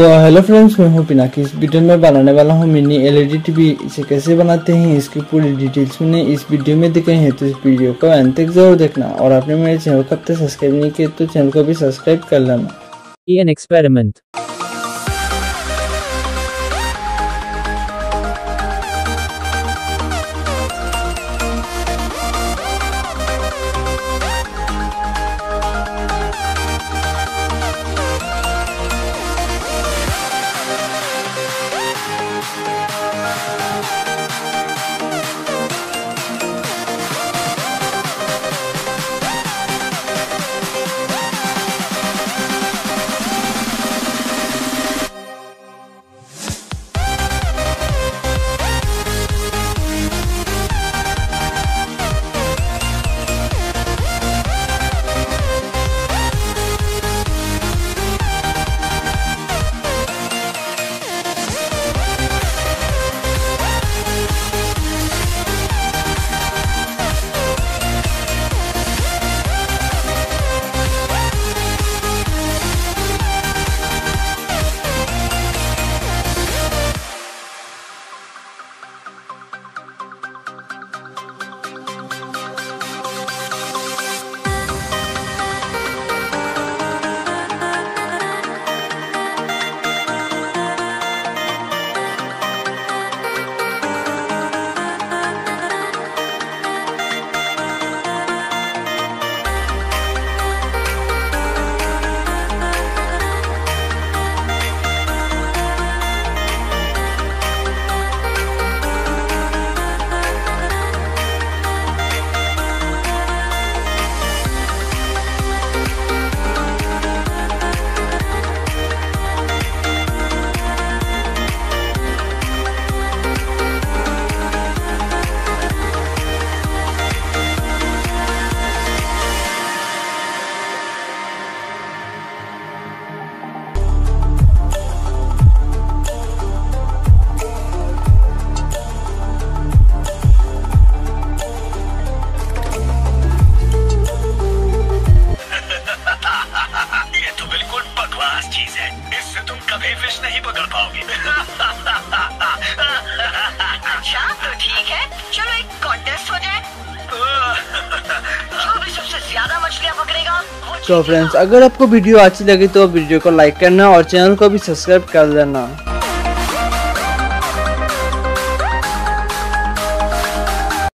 तो hello friends मैं हूँ पिनाकी। इस वीडियो में बनाने वाला हूँ मिनी एलईडी टीवी इसे कैसे बनाते हैं, इसकी पूरी डिटेल्स मैंने इस वीडियो में दिखाई है तो इस वीडियो को अंत तक ज़रूर देखना। और आपने मेरे चैनल को अब तक सब्सक्राइब नहीं किया तो चैनल को भी सब्सक्राइब कर लेना। एन एक्सपेरिमेंट कभी फ़िश नहीं पकड़ पाओगी। अच्छा तो ठीक है। चलो एक कॉन्टेस्ट हो जाए। जो भी सबसे ज़्यादा मछलियाँ पकड़ेगा तो फ्रेंड्स अगर आपको वीडियो अच्छी लगी तो वीडियो को लाइक करना और चैनल को भी सब्सक्राइब कर लेना